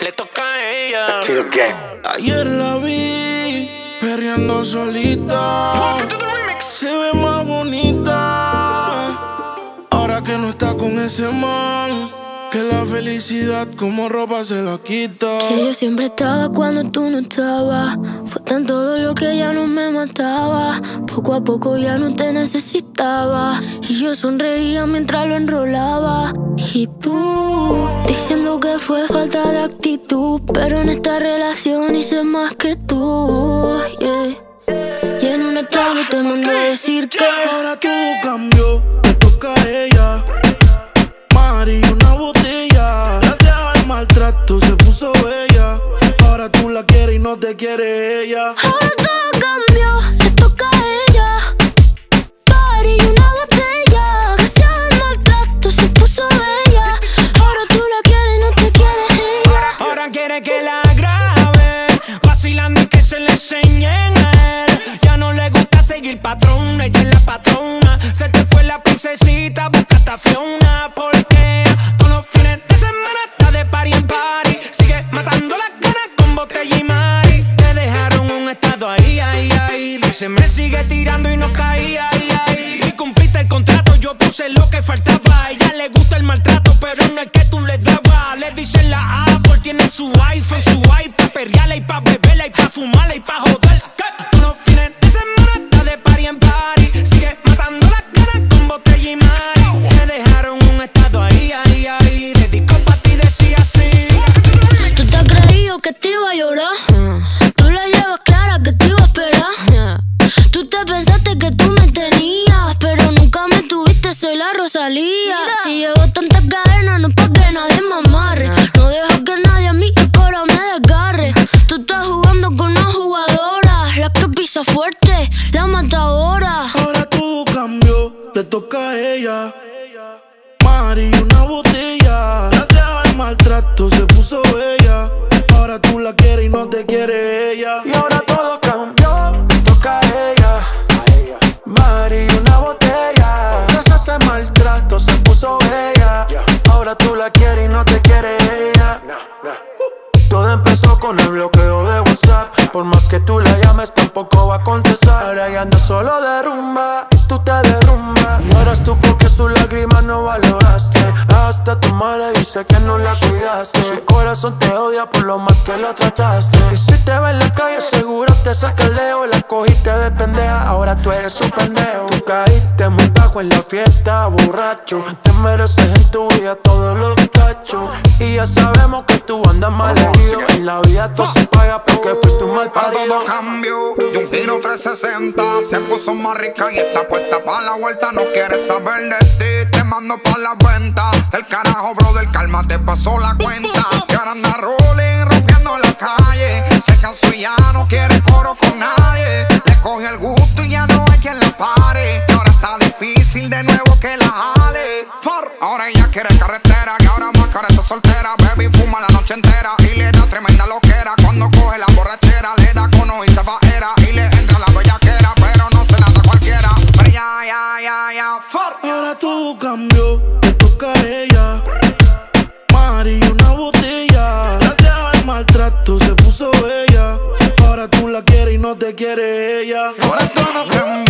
le toca a ella. Ayer la vi perreando solita. Se ve más bonita. Ahora que no está con ese man. Que la felicidad como ropa se la quita. Que yo siempre estaba cuando tú no estabas. Fue tan todo lo que ya no me mataba. Poco a poco ya no te necesitaba. Y yo sonreía mientras lo enrolaba. Tú diciendo que fue falta de actitud. Pero en esta relación hice más que tú. Y en un estado te mandé a decir que ahora tú cambió. Me toca a ella. Mari, una botella. Gracias al maltrato se puso bella. Ahora tú la quieres y no te quiere seguir patrón, ella es la patrona. Se te fue la princesita, busca esta Fiona. Porque todos los fines de semana está de party en party. Sigue matando las ganas con botella y mari. Te dejaron un estado ahí, ahí, ahí. Dice, me sigue tirando y no caía, ahí, ahí. Y cumpliste el contrato, yo puse lo que faltaba. A ella le gusta el maltrato, pero no es que tú le dabas. Le dicen la Apple, tiene su iPhone, su iPad, perreala y pa' beberla y pa' fumarla y pa' joder. Todos los fines de semana de party en party. Sigue matando las ganas con botella y mari. Te dejaron un estado ahí, ahí, ahí. Dedicó pa' ti, decía así. Tú te has creído que te iba a llorar. Tú la llevas clara que te iba a esperar. Tú te pensaste que tú me tenías, pero nunca me tuviste, soy la Rosalía. Si llevo tantas cadenas, no es pa' que nadie me amarre. No dejo que nadie a mí el coro me desgarre. Tú estás jugando con una jugadora, la que pisa fuerte, le toca a ella. Mari, una botella. Gracias al maltrato se puso bella. Ahora tú la quieres y no te quiere ella. Y ahora todo cambió, le toca a ella. Mari, una botella. Gracias al maltrato se puso bella. Ahora tú la quieres y no te quiere ella. Todo empezó con el bloqueo. Por más que tú la llames, tampoco va a contestar. Ahora ya anda solo de rumba y tú te derrumbas. Es tú porque su lágrima no valoraste. Hasta tu madre dice que no la cuidaste. Su corazón te odia por lo mal que lo trataste. Y si te ve en la calle, seguro te saca el leo. La cogiste de pendeja, ahora tú eres su pendejo. Tú caíste muy en la fiesta, borracho. Te mereces en tu vida todos los cachos. Y ya sabemos que tú andas mal herido. En la vida todo se paga porque fuiste un mal Para parido. todo cambio y un giro 360 Se puso más rica y está puesta para la vuelta No quiere saber de ti, te mando pa' la venta El carajo, brother, calma, te pasó la cuenta quiere carretera, que ahora más cara está soltera Baby fuma la noche entera y le da tremenda loquera Cuando coge la borrachera, le da cono y se va era Y le entra la bellaquera, pero no se la da cualquiera Pero ya, ya, ya, ya, for Ahora todo cambió, le toca a ella. Mari, una botella. Gracias al maltrato se puso bella. Ahora tú la quieres y no te quiere ella. Ahora todo cambió